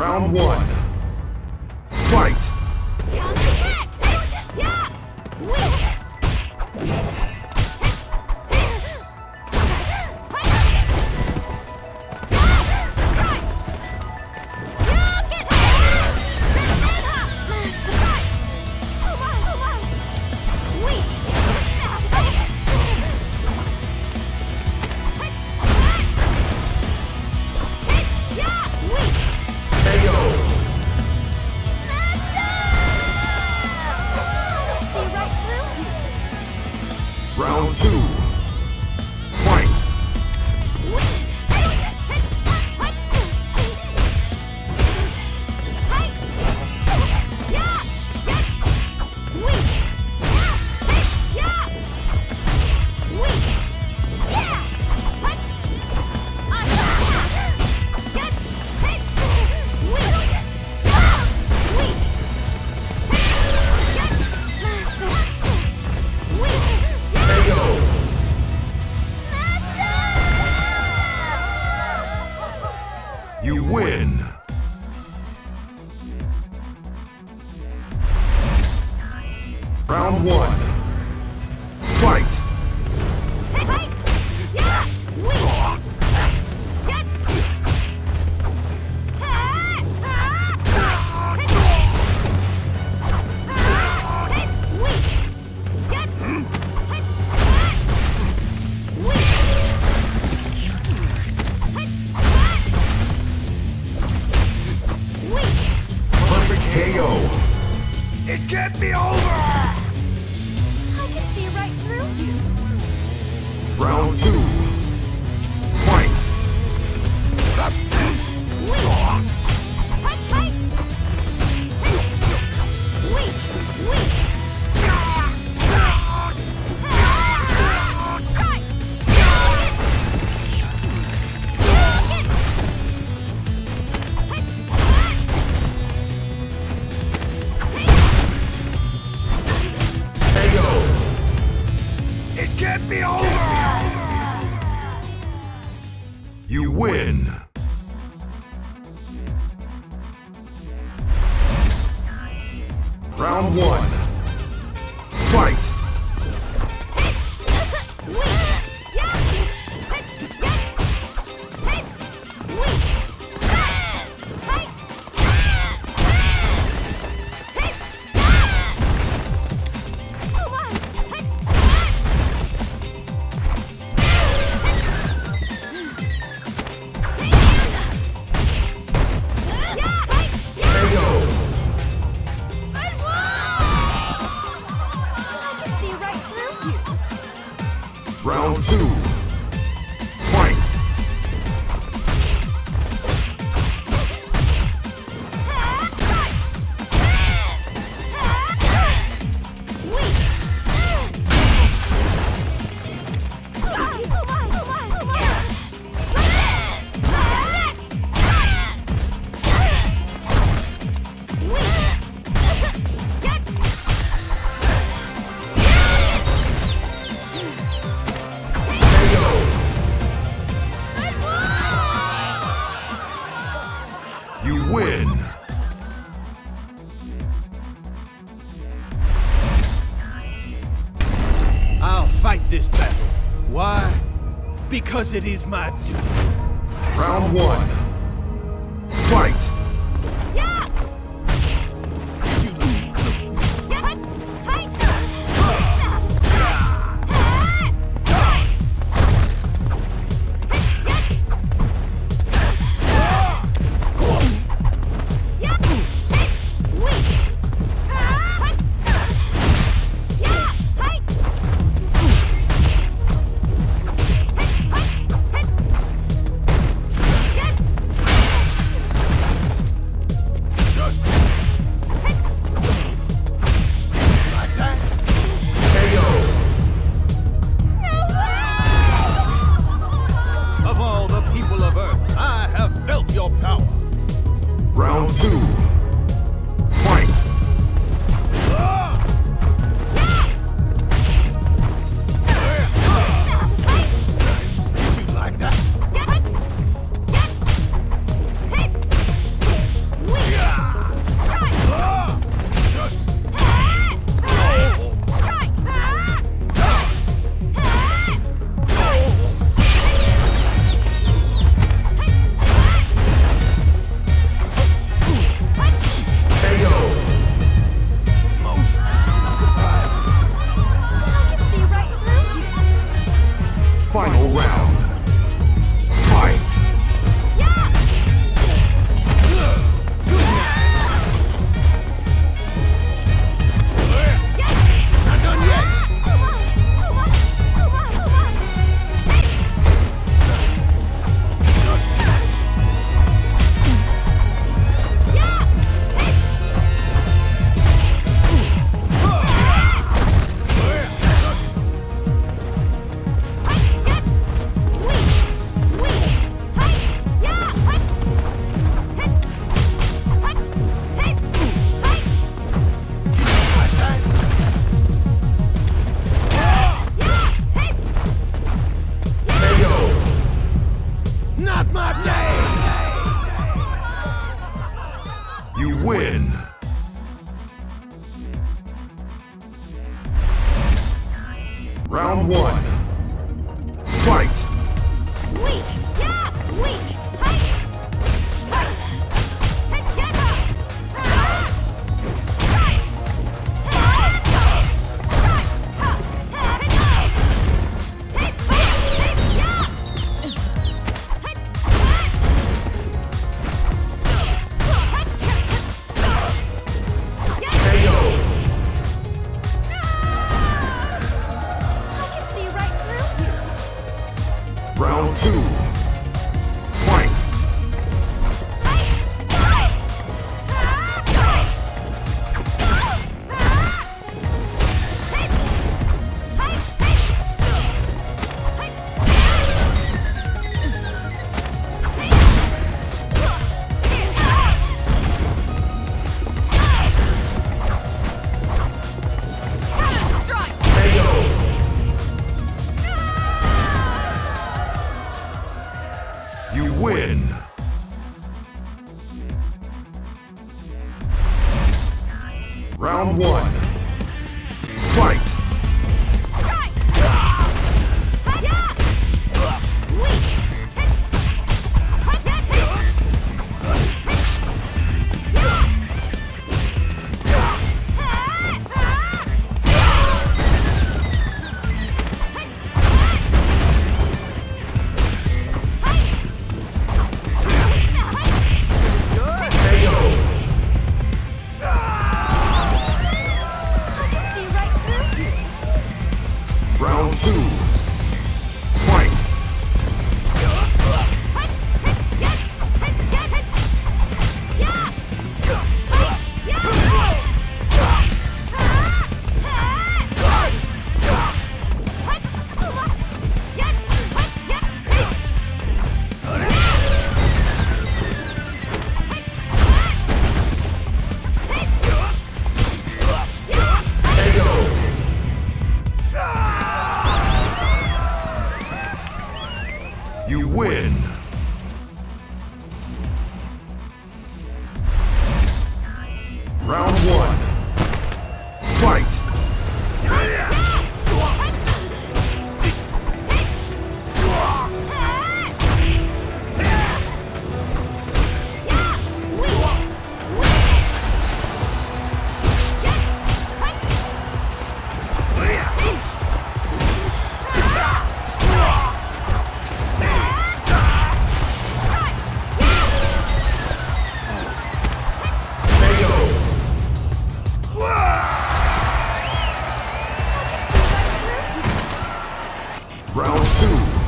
Round one. Wait. Round two. because it is my duty. Round one. Fight! Round two. Win. Two.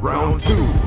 Round two.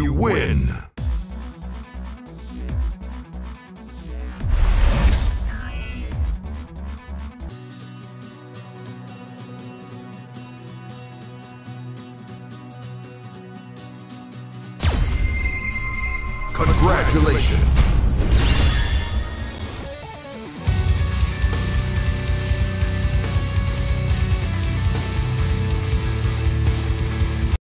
You win.